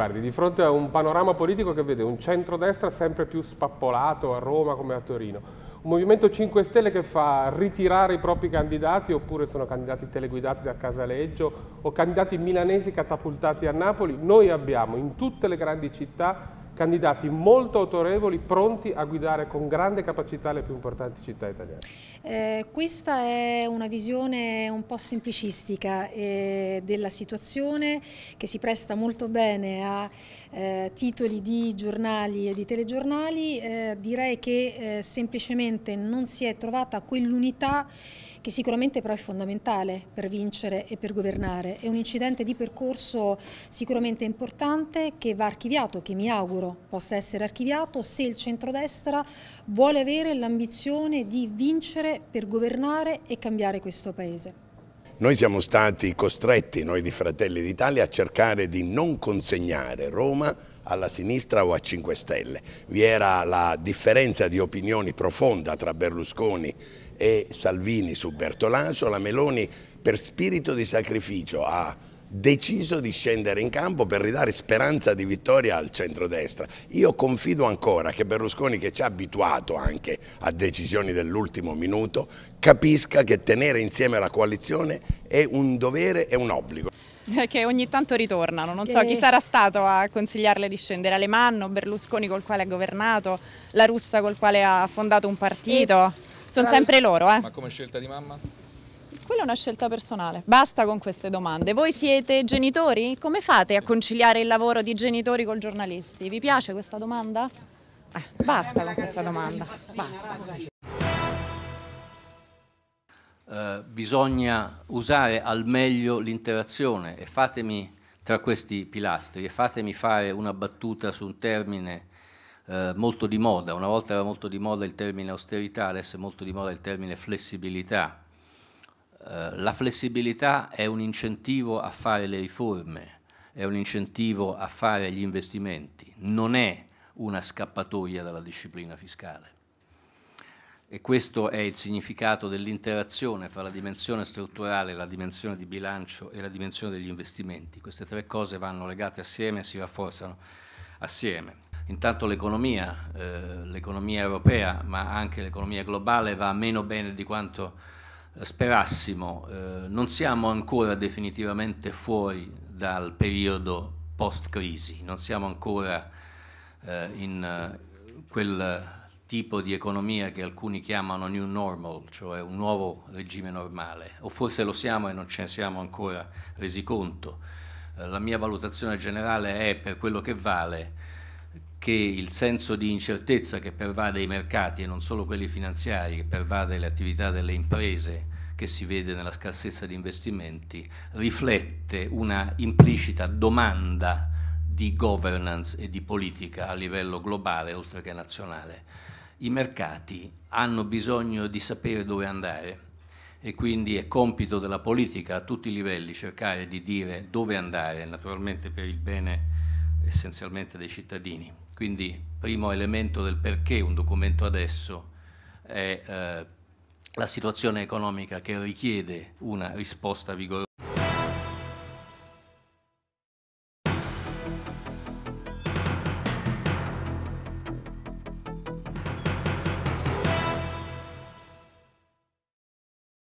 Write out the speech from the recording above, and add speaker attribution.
Speaker 1: Guardi, di fronte a un panorama politico che vede un centrodestra sempre più spappolato a Roma come a Torino, un Movimento 5 Stelle che fa ritirare i propri candidati oppure sono candidati teleguidati da Casaleggio o candidati milanesi catapultati a Napoli, noi abbiamo in tutte le grandi città candidati molto autorevoli, pronti a guidare con grande capacità le più importanti città italiane.
Speaker 2: Eh, questa è una visione un po' semplicistica eh, della situazione che si presta molto bene a eh, titoli di giornali e di telegiornali. Eh, direi che eh, semplicemente non si è trovata quell'unità che sicuramente però è fondamentale per vincere e per governare. È un incidente di percorso sicuramente importante che va archiviato, che mi auguro possa essere archiviato se il centrodestra vuole avere l'ambizione di vincere per governare e cambiare questo Paese.
Speaker 3: Noi siamo stati costretti, noi di Fratelli d'Italia, a cercare di non consegnare Roma alla sinistra o a 5 Stelle. Vi era la differenza di opinioni profonda tra Berlusconi e Salvini su Bertolaso, la Meloni per spirito di sacrificio ha deciso di scendere in campo per ridare speranza di vittoria al centrodestra. Io confido ancora che Berlusconi, che ci ha abituato anche a decisioni dell'ultimo minuto, capisca che tenere insieme la coalizione è un dovere e un obbligo
Speaker 4: che ogni tanto ritornano. Non so chi sarà stato a consigliarle di scendere, Alemanno, Berlusconi col quale ha governato, la Russa col quale ha fondato un partito. Sono sempre loro, eh.
Speaker 5: Ma come scelta di mamma?
Speaker 4: Quella è una scelta personale. Basta con queste domande. Voi siete genitori? Come fate a conciliare il lavoro di genitori col giornalisti? Vi piace questa domanda? Eh, basta con questa domanda. Basta.
Speaker 6: Uh, bisogna usare al meglio l'interazione e fatemi tra questi pilastri e fatemi fare una battuta su un termine eh, molto di moda, una volta era molto di moda il termine austerità, adesso è molto di moda il termine flessibilità. Eh, la flessibilità è un incentivo a fare le riforme, è un incentivo a fare gli investimenti, non è una scappatoia dalla disciplina fiscale. E questo è il significato dell'interazione fra la dimensione strutturale, la dimensione di bilancio e la dimensione degli investimenti. Queste tre cose vanno legate assieme e si rafforzano assieme. Intanto l'economia, eh, l'economia europea, ma anche l'economia globale va meno bene di quanto eh, sperassimo. Eh, non siamo ancora definitivamente fuori dal periodo post-crisi, non siamo ancora eh, in eh, quel tipo di economia che alcuni chiamano new normal, cioè un nuovo regime normale, o forse lo siamo e non ce ne siamo ancora resi conto. Eh, la mia valutazione generale è per quello che vale che il senso di incertezza che pervade i mercati e non solo quelli finanziari, che pervade le attività delle imprese, che si vede nella scarsezza di investimenti, riflette una implicita domanda di governance e di politica a livello globale oltre che nazionale. I mercati hanno bisogno di sapere dove andare e quindi è compito della politica a tutti i livelli cercare di dire dove andare, naturalmente per il bene essenzialmente dei cittadini. Quindi primo elemento del perché un documento adesso è eh, la situazione economica che richiede una risposta vigorosa